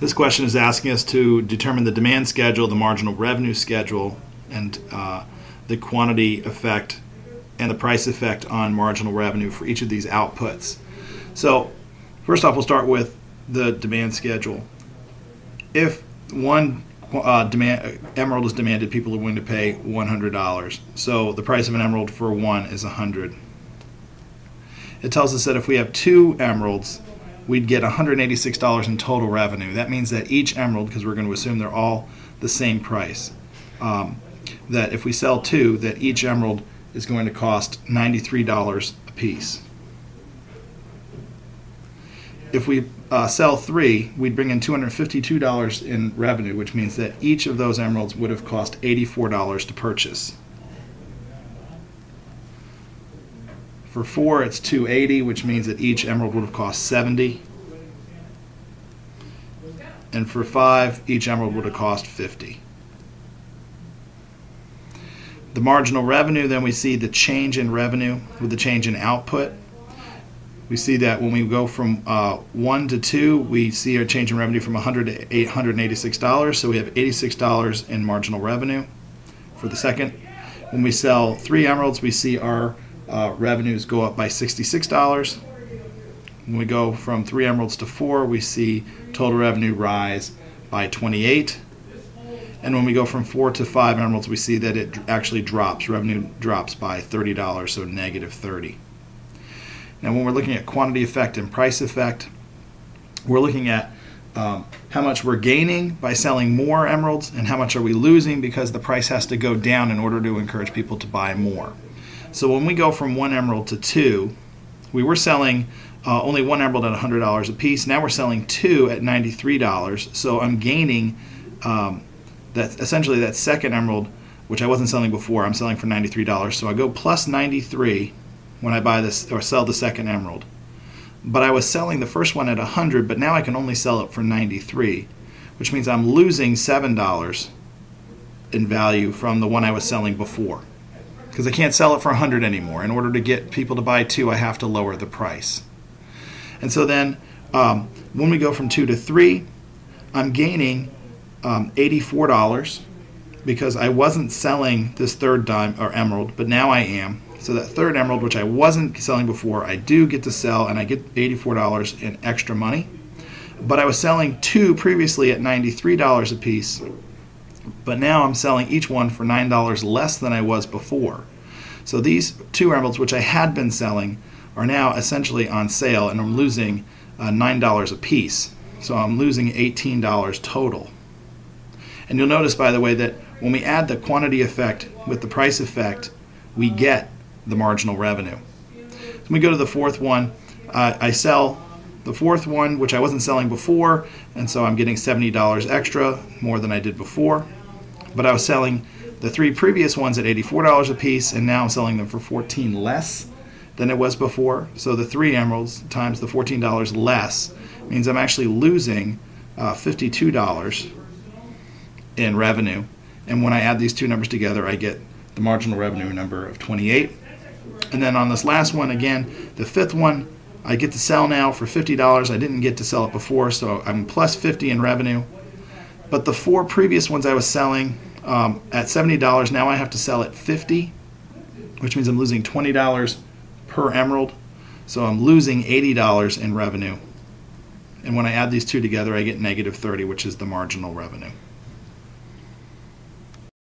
This question is asking us to determine the demand schedule, the marginal revenue schedule, and uh, the quantity effect and the price effect on marginal revenue for each of these outputs. So, first off, we'll start with the demand schedule. If one uh, demand emerald is demanded, people are willing to pay $100. So the price of an emerald for one is 100. It tells us that if we have two emeralds, we'd get $186 in total revenue. That means that each emerald, because we're going to assume they're all the same price, um, that if we sell two, that each emerald is going to cost $93 a piece. If we uh, sell three, we'd bring in $252 in revenue, which means that each of those emeralds would have cost $84 to purchase. For four, it's 280, which means that each emerald would have cost 70. And for five, each emerald would have cost 50. The marginal revenue, then we see the change in revenue with the change in output. We see that when we go from uh, 1 to 2, we see a change in revenue from 100 to $886. So we have $86 in marginal revenue for the second. When we sell three emeralds, we see our uh, revenues go up by $66. When we go from three emeralds to four, we see total revenue rise by 28. And when we go from four to five emeralds, we see that it actually drops. Revenue drops by $30, so negative 30. Now, when we're looking at quantity effect and price effect, we're looking at um, how much we're gaining by selling more emeralds and how much are we losing because the price has to go down in order to encourage people to buy more. So when we go from one emerald to two, we were selling uh, only one emerald at $100 a piece. Now we're selling two at $93. So I'm gaining um, that essentially that second emerald, which I wasn't selling before, I'm selling for $93. So I go plus 93 when I buy this or sell the second emerald. But I was selling the first one at 100, but now I can only sell it for 93, which means I'm losing $7 in value from the one I was selling before. Because I can't sell it for 100 anymore. In order to get people to buy two, I have to lower the price. And so then um, when we go from two to three, I'm gaining um, $84 because I wasn't selling this third dime or emerald, but now I am. So that third emerald, which I wasn't selling before, I do get to sell, and I get $84 in extra money. But I was selling two previously at $93 a piece, but now I'm selling each one for $9 less than I was before. So these two emeralds, which I had been selling, are now essentially on sale, and I'm losing uh, $9 a piece. So I'm losing $18 total. And you'll notice, by the way, that when we add the quantity effect with the price effect, we get the marginal revenue. So we go to the fourth one. Uh, I sell the fourth one, which I wasn't selling before, and so I'm getting $70 extra, more than I did before. But I was selling the three previous ones at $84 a piece, and now I'm selling them for 14 less than it was before. So the three emeralds times the $14 less means I'm actually losing uh, $52 in revenue. And when I add these two numbers together, I get the marginal revenue number of 28. And then on this last one, again, the fifth one, I get to sell now for $50. I didn't get to sell it before, so I'm plus 50 in revenue. But the four previous ones I was selling um, at $70, now I have to sell at 50, which means I'm losing $20 per emerald. So I'm losing $80 in revenue. And when I add these two together, I get negative 30, which is the marginal revenue.